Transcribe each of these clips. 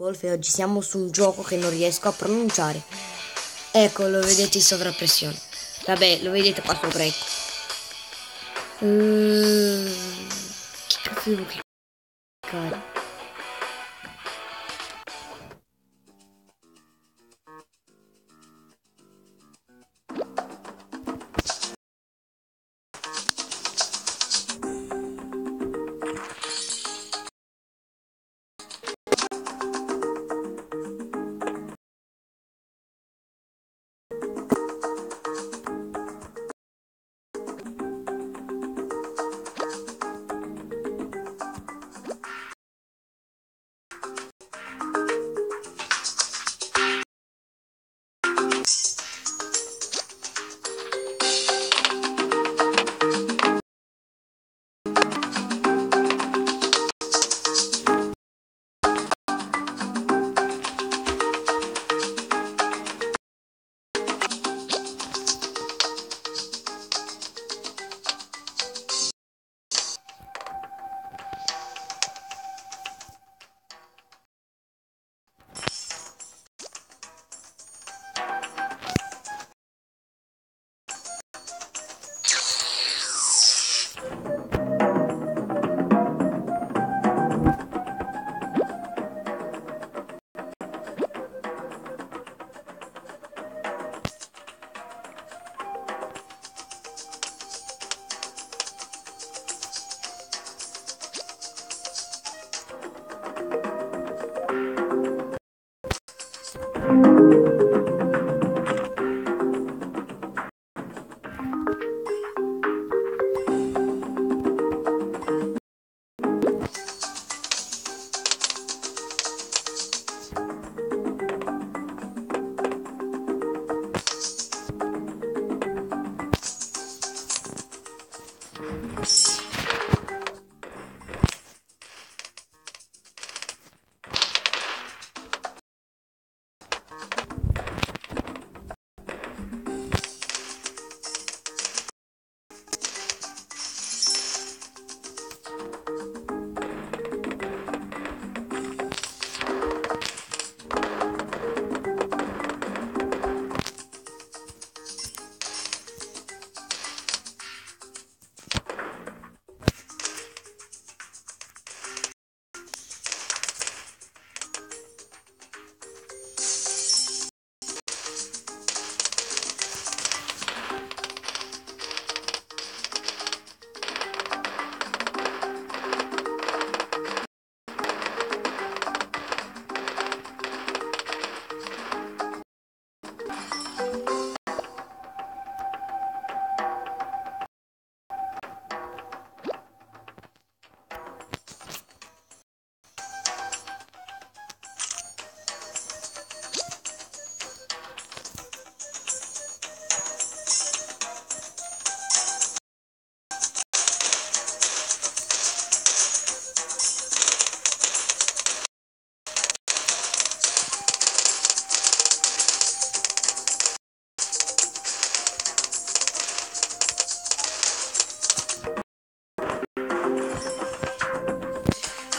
Wolf e oggi siamo su un gioco che non riesco a pronunciare. Ecco, lo vedete in sovrappressione. Vabbè, lo vedete qua sopra, ecco. Uh, che cazzo che caro. 감사합니다.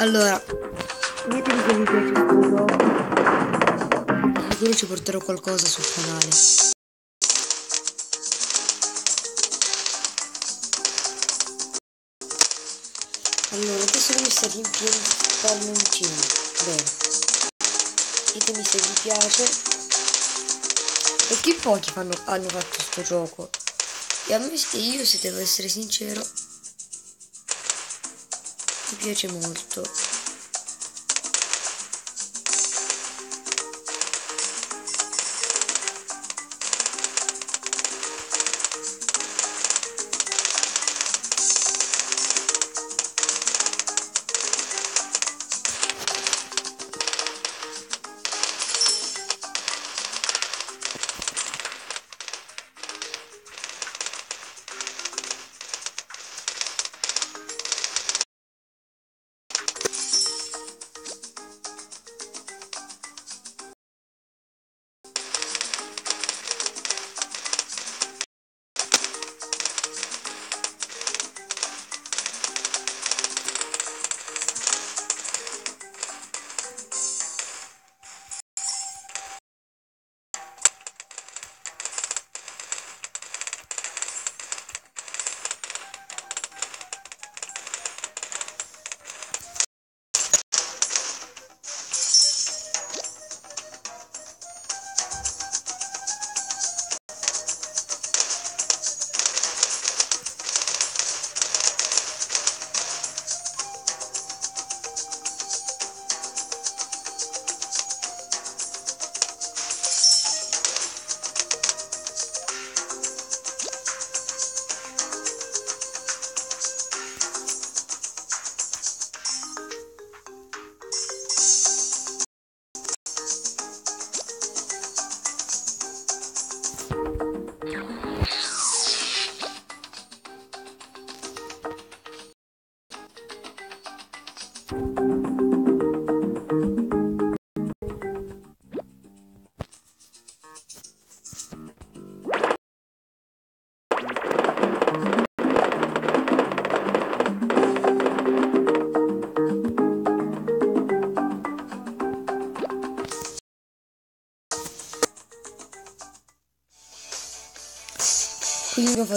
Allora, ditemi che vi piace questo gioco. Sicuro ci porterò qualcosa sul canale. Allora, adesso io sto riempiendo palloncini. Bene. Ditemi se vi piace. Perché pochi fanno, hanno fatto questo gioco. E a me io, se devo essere sincero, mi piace molto.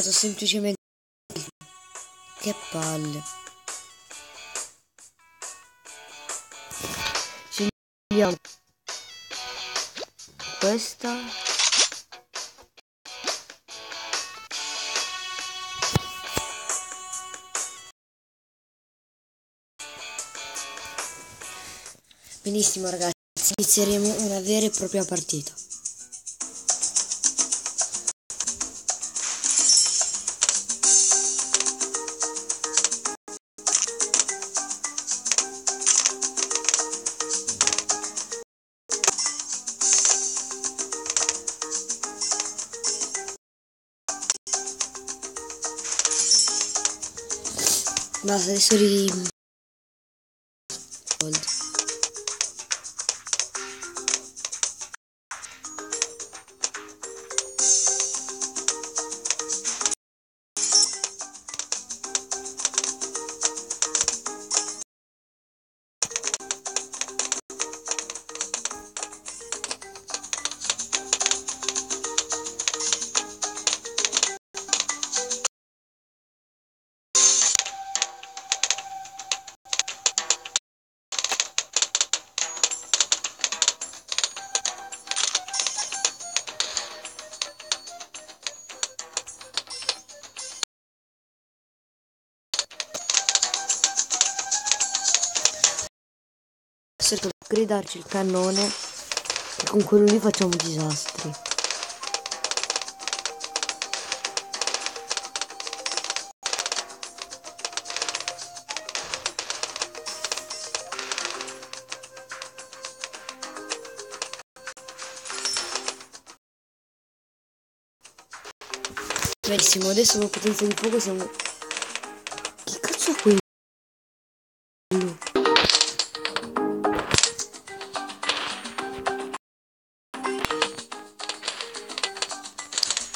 Fatto semplicemente... Che palle. Scegliamo questa. Benissimo ragazzi, inizieremo una vera e propria partita. Basta, adesso di gridarci il cannone e con quello lì facciamo disastri. Benissimo, adesso con potenza di fuoco siamo... Che cazzo è quello?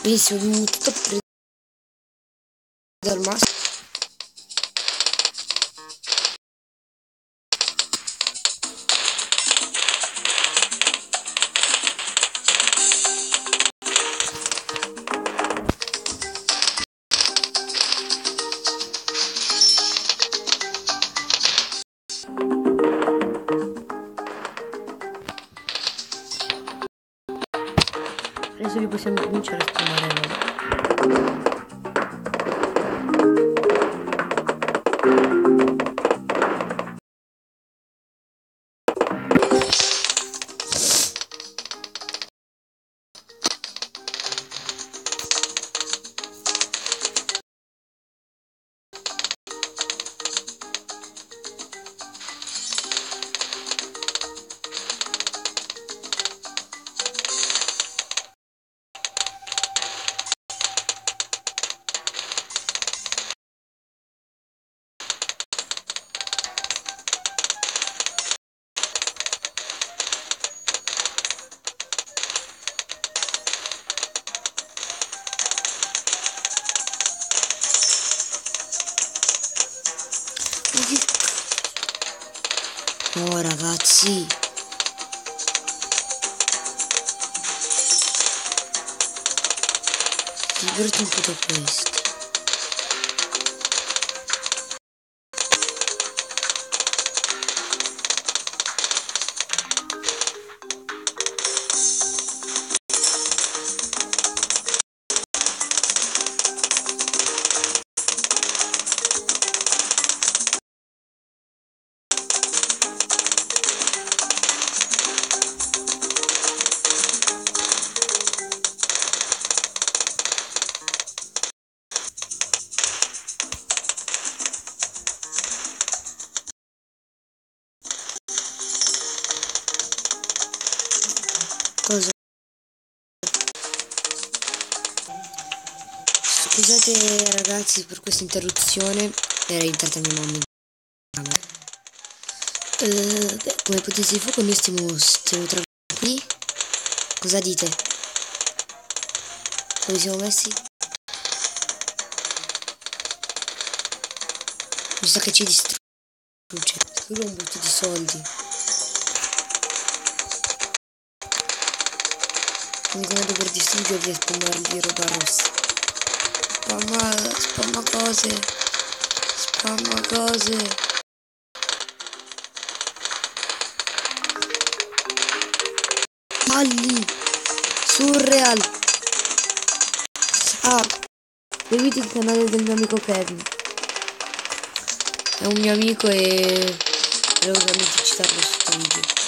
Benissimo, abbiamo Adesso li possiamo cominciare a spawnare Where do you put a? Scusate ragazzi per questa interruzione, era entrata mia mamma in camera. Eh, beh, come potete fuoco noi stiamo, stiamo tranquilli. Cosa dite? Dove siamo messi? Mi sa che ci distrugge. È un botto di soldi. Quindi come dover distruggerli e spombarli roba rossa. Spamma, spamma cose, spamma cose. Balli, surreal. Ah, seguite il canale del mio amico Kevin. È un mio amico e volevo solamente citarlo su video.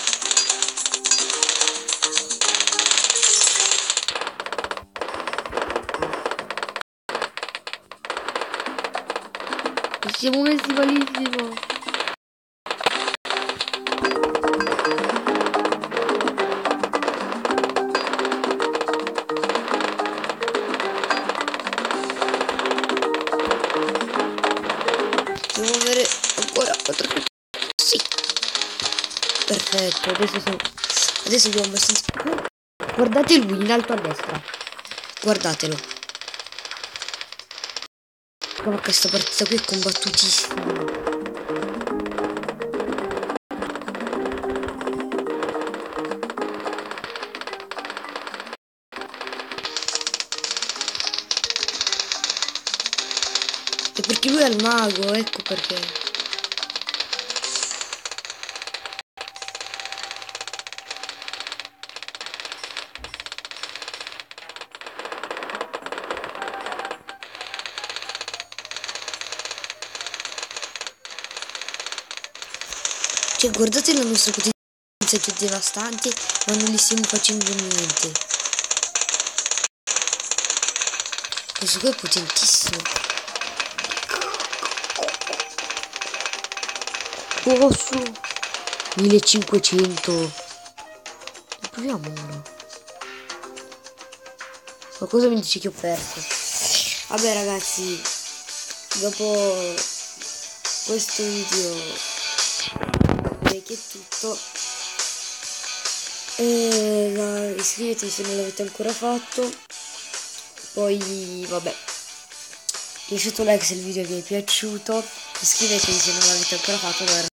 Siamo messi malissimo. Devo avere ancora 4 Sì. Perfetto, adesso siamo. Adesso abbiamo abbastanza. Guardate lui in alto a destra. Guardatelo. Ma questa partita qui è combattutissima. E perché lui è il mago, ecco perché. Cioè, guardate la nostra che è devastante, ma non gli stiamo facendo niente. Questo qua è potentissimo. Posso? 1500. Proviamo ora. Qualcosa mi dice che ho perso. Vabbè ragazzi, dopo questo video tutto. E, no, iscrivetevi se non l'avete ancora fatto. Poi vabbè. Lasciate un like se il video vi è piaciuto. Iscrivetevi se non l'avete ancora fatto. Allora